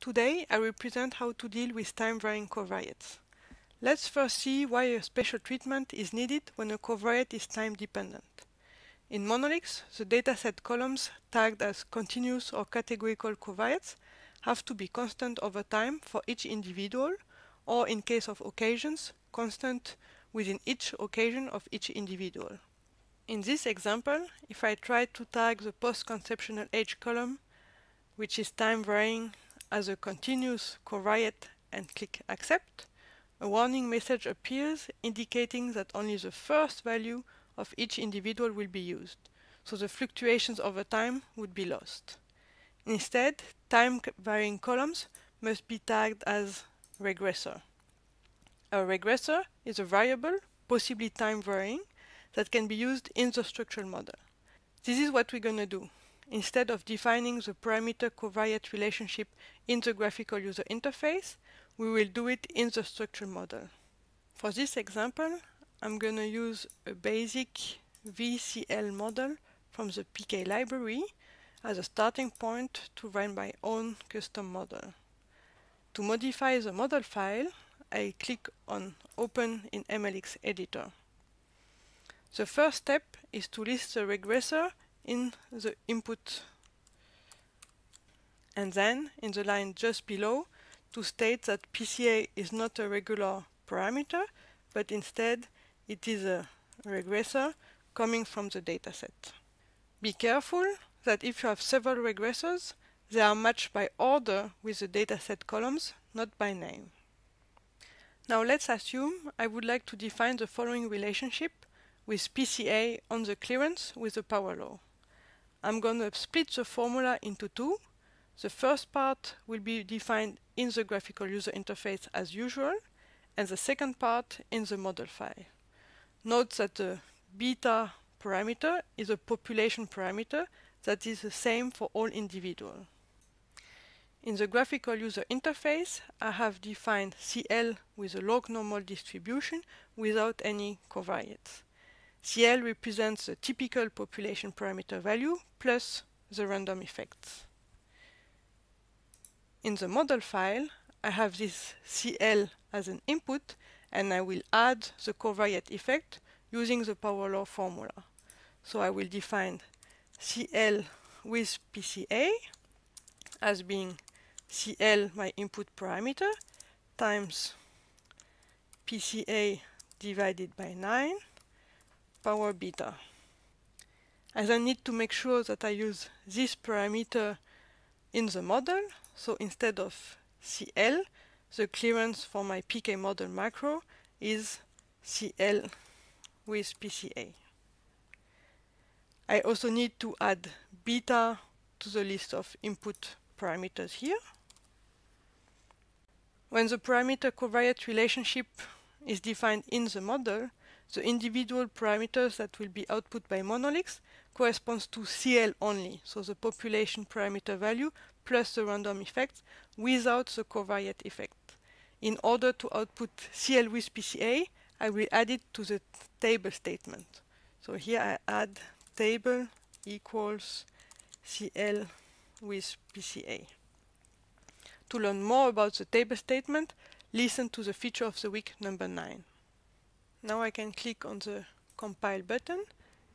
Today I will present how to deal with time-varying covariates. Let's first see why a special treatment is needed when a covariate is time-dependent. In Monolix, the dataset columns tagged as continuous or categorical covariates have to be constant over time for each individual, or in case of occasions, constant within each occasion of each individual. In this example, if I try to tag the post-conceptional age column, which is time varying as a continuous covariate and click accept, a warning message appears indicating that only the first value of each individual will be used, so the fluctuations over time would be lost. Instead, time-varying columns must be tagged as regressor. A regressor is a variable, possibly time-varying, that can be used in the structural model. This is what we're going to do. Instead of defining the parameter covariate relationship in the graphical user interface, we will do it in the structure model. For this example, I'm going to use a basic VCL model from the PK library as a starting point to run my own custom model. To modify the model file, I click on Open in MLX Editor. The first step is to list the regressor in the input and then in the line just below to state that PCA is not a regular parameter but instead it is a regressor coming from the dataset. Be careful that if you have several regressors, they are matched by order with the dataset columns, not by name. Now let's assume I would like to define the following relationship with PCA on the clearance with the power law. I'm going to split the formula into two. The first part will be defined in the graphical user interface as usual, and the second part in the model file. Note that the beta parameter is a population parameter that is the same for all individuals. In the graphical user interface, I have defined CL with a log normal distribution without any covariates. CL represents the typical population parameter value plus the random effects. In the model file, I have this CL as an input and I will add the covariate effect using the power law formula. So I will define CL with PCA as being CL, my input parameter, times PCA divided by 9 power beta. As I need to make sure that I use this parameter in the model, so instead of CL, the clearance for my PK model macro is CL with PCA. I also need to add beta to the list of input parameters here. When the parameter covariate relationship is defined in the model, the individual parameters that will be output by Monolix corresponds to CL only, so the population parameter value plus the random effect without the covariate effect. In order to output CL with PCA, I will add it to the table statement. So here I add table equals CL with PCA. To learn more about the table statement, listen to the feature of the week number 9. Now I can click on the compile button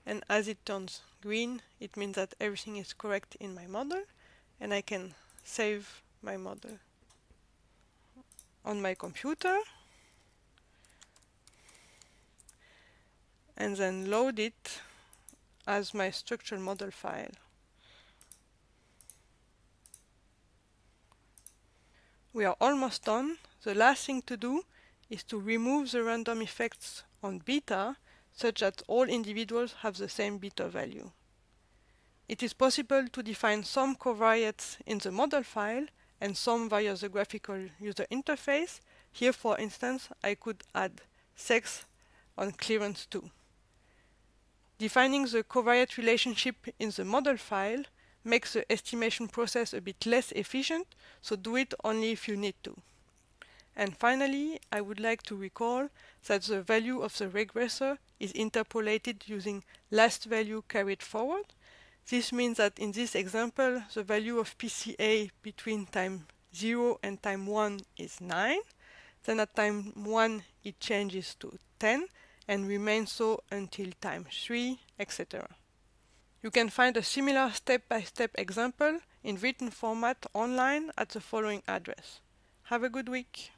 and as it turns green it means that everything is correct in my model and I can save my model on my computer and then load it as my structural model file. We are almost done. The last thing to do is to remove the random effects on beta such that all individuals have the same beta value. It is possible to define some covariates in the model file and some via the graphical user interface. Here, for instance, I could add sex on clearance 2. Defining the covariate relationship in the model file makes the estimation process a bit less efficient, so do it only if you need to. And finally, I would like to recall that the value of the regressor is interpolated using last value carried forward. This means that in this example, the value of PCA between time 0 and time 1 is 9. Then at time 1 it changes to 10 and remains so until time 3, etc. You can find a similar step-by-step -step example in written format online at the following address. Have a good week!